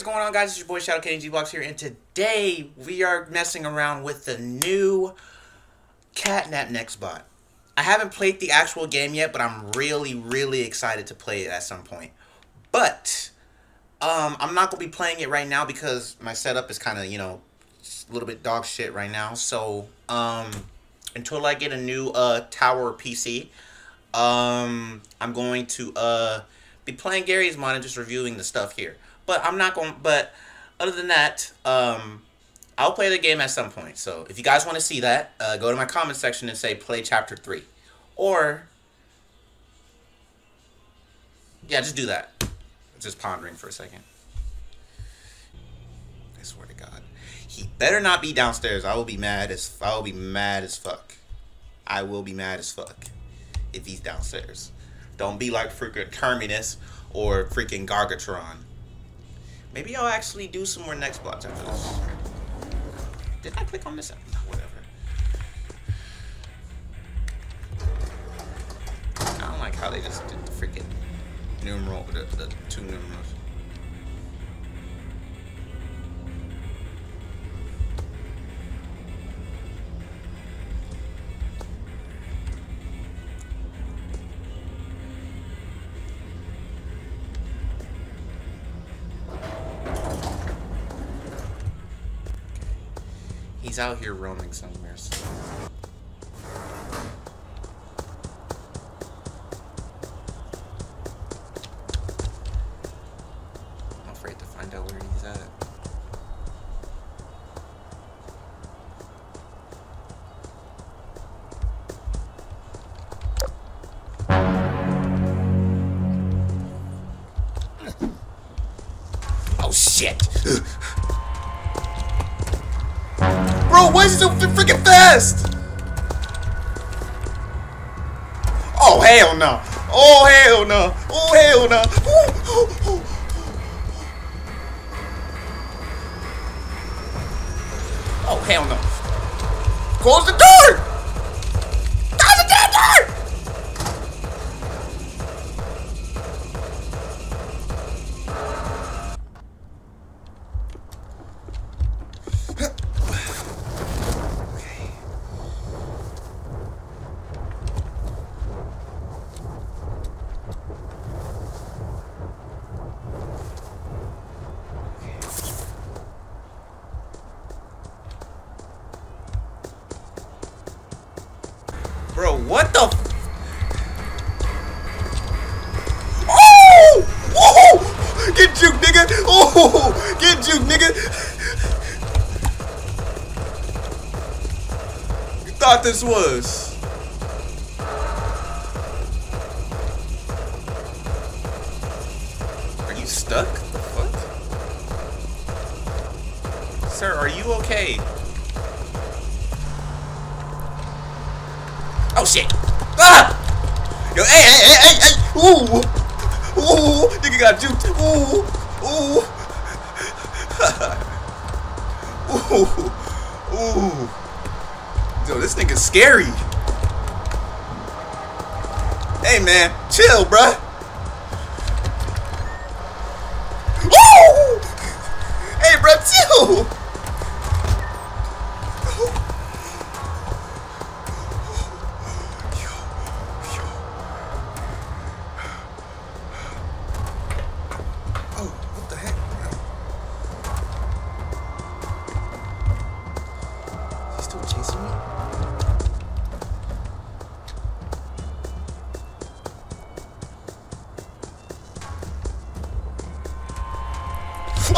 is going on, guys? It's your boy Shadow Candy Gblox here, and today we are messing around with the new Catnap Nextbot. I haven't played the actual game yet, but I'm really, really excited to play it at some point. But um, I'm not gonna be playing it right now because my setup is kind of, you know, a little bit dog shit right now. So um, until I get a new uh tower PC, um, I'm going to uh be playing Garry's Mod and just reviewing the stuff here. But I'm not going. But other than that, um, I'll play the game at some point. So if you guys want to see that, uh, go to my comment section and say play chapter three, or yeah, just do that. Just pondering for a second. I swear to God, he better not be downstairs. I will be mad as I will be mad as fuck. I will be mad as fuck if he's downstairs. Don't be like freaking Terminus or freaking Gargatron. Maybe I'll actually do some more next blocks after this. Did I click on this? Whatever. I don't like how they just did the freaking numeral, the, the two numerals. He's out here roaming somewhere. So. I'm afraid to find out where he's at. Why is he so freaking fast? Oh hell no! Oh hell no! Oh hell no! Oh hell no! Close the door! Close the damn door! Bro, what the? f- Oh! Oh! Get juke, nigga! Oh! Get juke, nigga! You thought this was? Are you stuck? The fuck? Sir, are you okay? Shit! Ah! Yo, hey, hey, hey, hey, hey! Ooh! Ooh! Nigga got juked! Ooh! Ooh! Ooh! Ooh! Yo, this nigga's scary. Hey man, chill, bruh. Ooh! Hey, bruh, chill.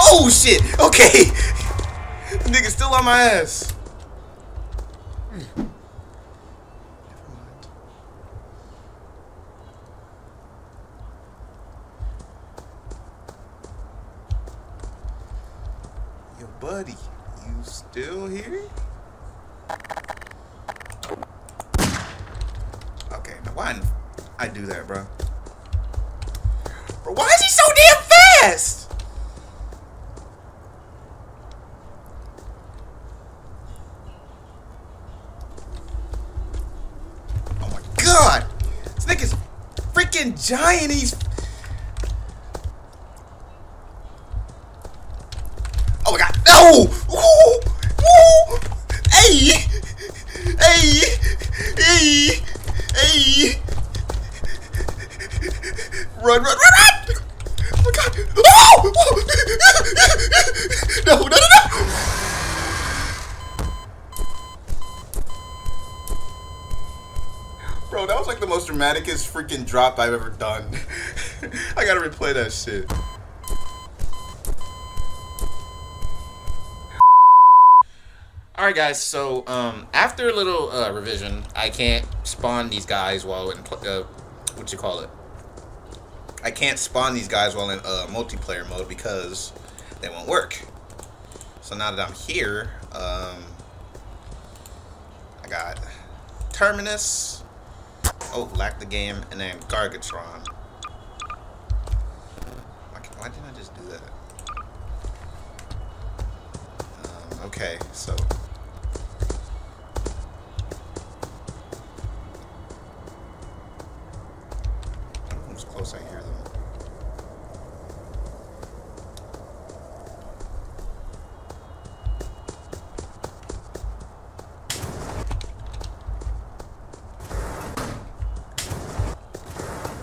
Oh shit! Okay! Nigga still on my ass. Yo, buddy, you still here? Okay, now why I do that, bro? Bro, why is he so damn fast? freaking giant. He's. Oh my god. No! Woo! Woo! Hey! Hey! Hey! Hey! Run, run, run, run! Oh my god! Oh! no, no! Dramaticest freaking drop I've ever done. I gotta replay that shit. Alright guys, so um, after a little uh, revision, I can't spawn these guys while in, uh, what you call it? I can't spawn these guys while in uh, multiplayer mode because they won't work. So now that I'm here, um, I got Terminus, oh, lack the game, and then Gargatron. Why, why didn't I just do that? Um, okay, so close I hear them.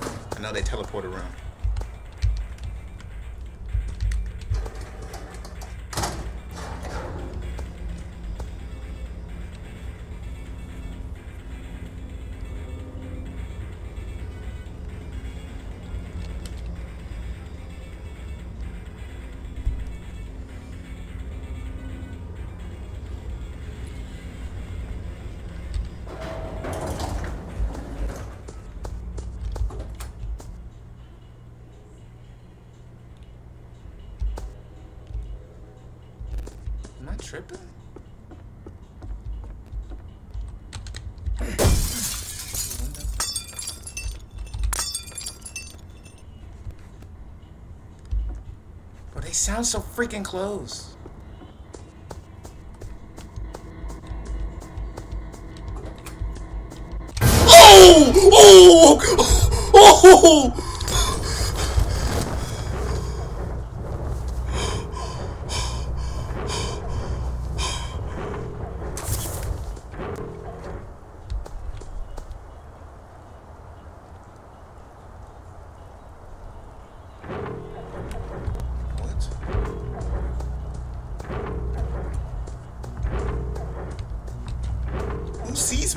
I they teleport around. Tripping? Bro, they sound so freaking close. Oh! Oh! Oh! Who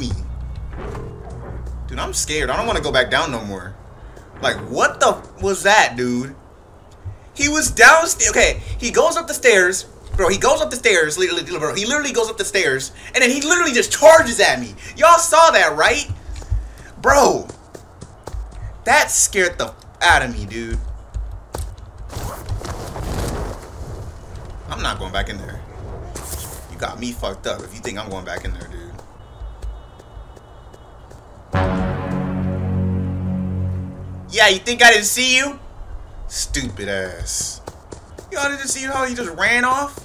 me? Dude, I'm scared. I don't want to go back down no more. Like, what the was that, dude? He was downstairs. Okay, he goes up the stairs. Bro, he goes up the stairs. Literally, bro, he literally goes up the stairs. And then he literally just charges at me. Y'all saw that, right? Bro. That scared the out of me, dude. I'm not going back in there. You got me fucked up if you think I'm going back in there, Yeah, you think I didn't see you? Stupid ass. Y'all didn't see how he just ran off?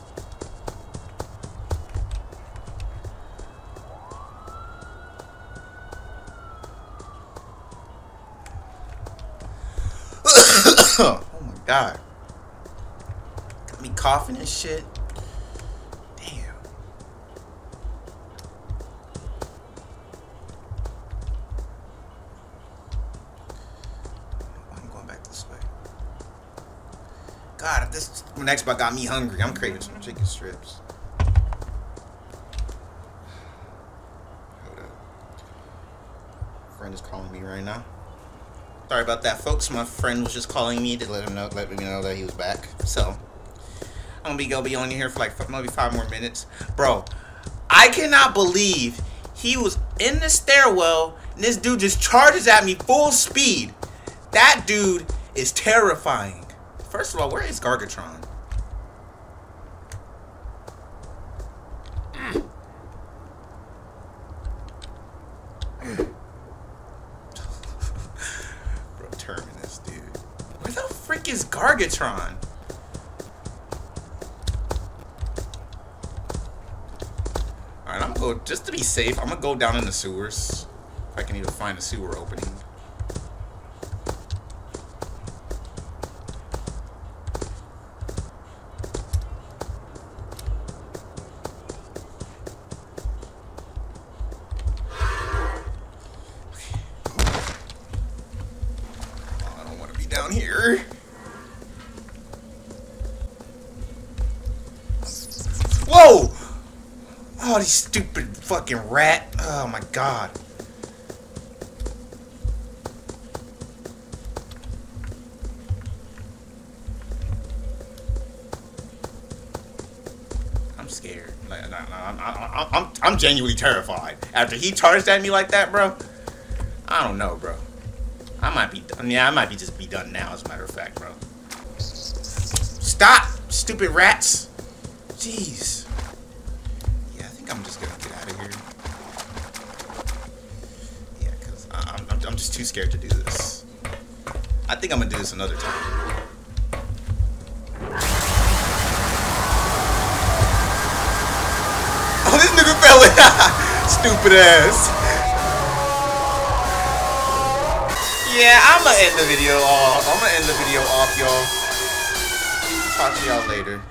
oh my god. Got me coughing and shit. Damn. I'm going back this way. God, if this next spot got me hungry, I'm craving some chicken strips. Hold up. Friend is calling me right now. Sorry about that, folks. My friend was just calling me to let him know, let me know that he was back. So I'm gonna be gonna be on here for like maybe five more minutes, bro. I cannot believe he was in the stairwell and this dude just charges at me full speed. That dude is terrifying. First of all, where is Gargatron? Bro, Terminus, dude. Where the frick is Gargatron? Alright, I'm gonna go, just to be safe, I'm gonna go down in the sewers. If I can even find a sewer opening. Whoa! Oh, these stupid fucking rat. Oh my god. I'm scared. Like, no, no, I'm, I'm, I'm, I'm genuinely terrified. After he charged at me like that, bro, I don't know, bro. I might be, I mean, I might be just be done now, as a matter of fact, bro. Stop, stupid rats. Jeez. Yeah, I think I'm just gonna get out of here. Yeah, because I'm, I'm, I'm just too scared to do this. I think I'm gonna do this another time. Oh, this nigga fell in. Stupid ass. Yeah, I'm gonna end the video off. I'm gonna end the video off, y'all. Talk to y'all later.